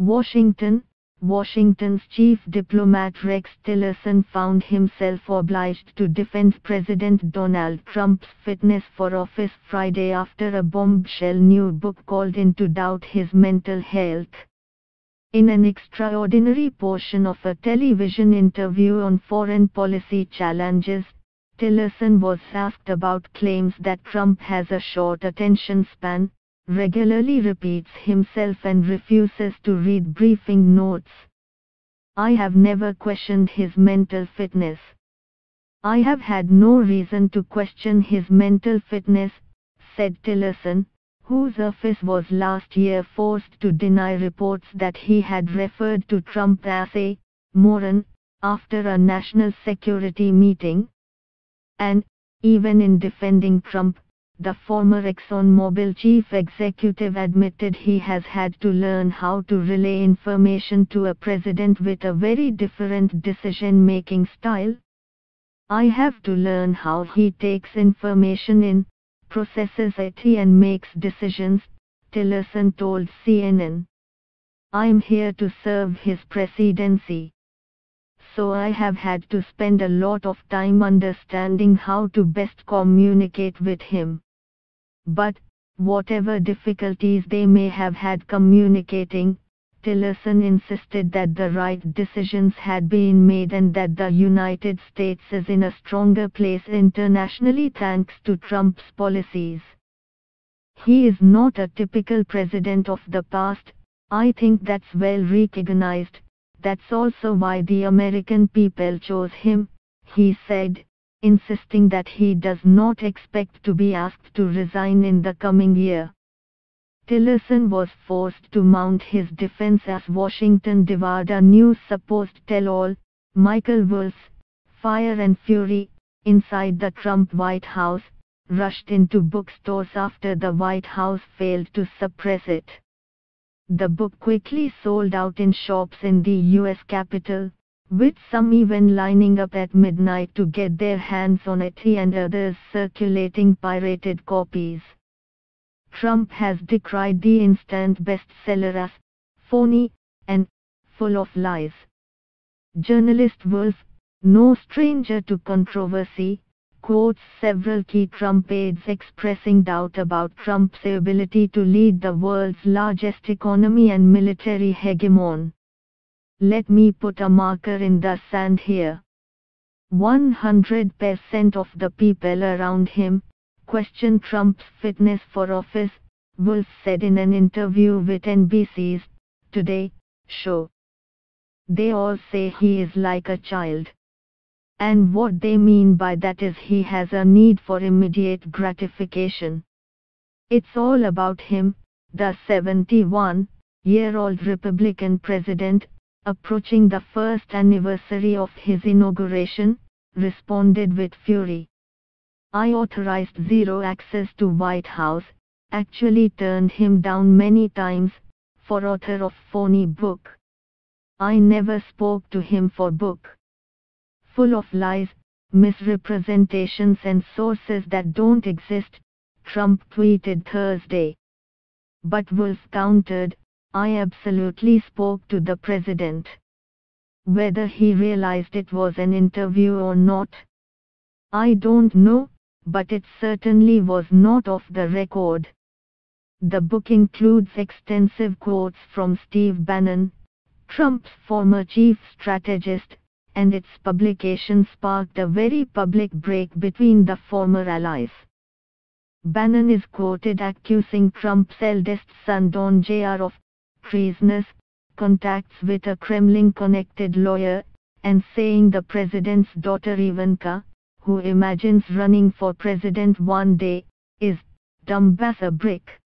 Washington, Washington's chief diplomat Rex Tillerson found himself obliged to defend President Donald Trump's fitness for office Friday after a bombshell new book called into doubt his mental health. In an extraordinary portion of a television interview on foreign policy challenges, Tillerson was asked about claims that Trump has a short attention span, regularly repeats himself and refuses to read briefing notes. I have never questioned his mental fitness. I have had no reason to question his mental fitness, said Tillerson, whose office was last year forced to deny reports that he had referred to Trump as a moron after a national security meeting. And, even in defending Trump, the former ExxonMobil chief executive admitted he has had to learn how to relay information to a president with a very different decision making style. I have to learn how he takes information in, processes it and makes decisions, Tillerson told CNN. I'm here to serve his presidency. So I have had to spend a lot of time understanding how to best communicate with him. But, whatever difficulties they may have had communicating, Tillerson insisted that the right decisions had been made and that the United States is in a stronger place internationally thanks to Trump's policies. He is not a typical president of the past, I think that's well recognized, that's also why the American people chose him, he said insisting that he does not expect to be asked to resign in the coming year. Tillerson was forced to mount his defense as Washington Nevada News supposed tell-all, Michael Wolff, Fire and Fury, inside the Trump White House, rushed into bookstores after the White House failed to suppress it. The book quickly sold out in shops in the US Capitol, with some even lining up at midnight to get their hands on it and others circulating pirated copies. Trump has decried the instant bestseller as phony and full of lies. Journalist Wolff, no stranger to controversy, quotes several key Trump aides expressing doubt about Trump's ability to lead the world's largest economy and military hegemon. Let me put a marker in the sand here. 100% of the people around him question Trump's fitness for office, Wolff said in an interview with NBC's Today show. They all say he is like a child. And what they mean by that is he has a need for immediate gratification. It's all about him, the 71 year old Republican president, approaching the first anniversary of his inauguration, responded with fury. I authorized zero access to White House, actually turned him down many times, for author of phony book. I never spoke to him for book. Full of lies, misrepresentations and sources that don't exist, Trump tweeted Thursday. But Wolff countered, I absolutely spoke to the president. Whether he realized it was an interview or not, I don't know, but it certainly was not off the record. The book includes extensive quotes from Steve Bannon, Trump's former chief strategist, and its publication sparked a very public break between the former allies. Bannon is quoted accusing Trump's eldest son Don Jr. of treasonous contacts with a Kremlin-connected lawyer, and saying the president's daughter Ivanka, who imagines running for president one day, is dumb as a brick.